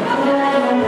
Música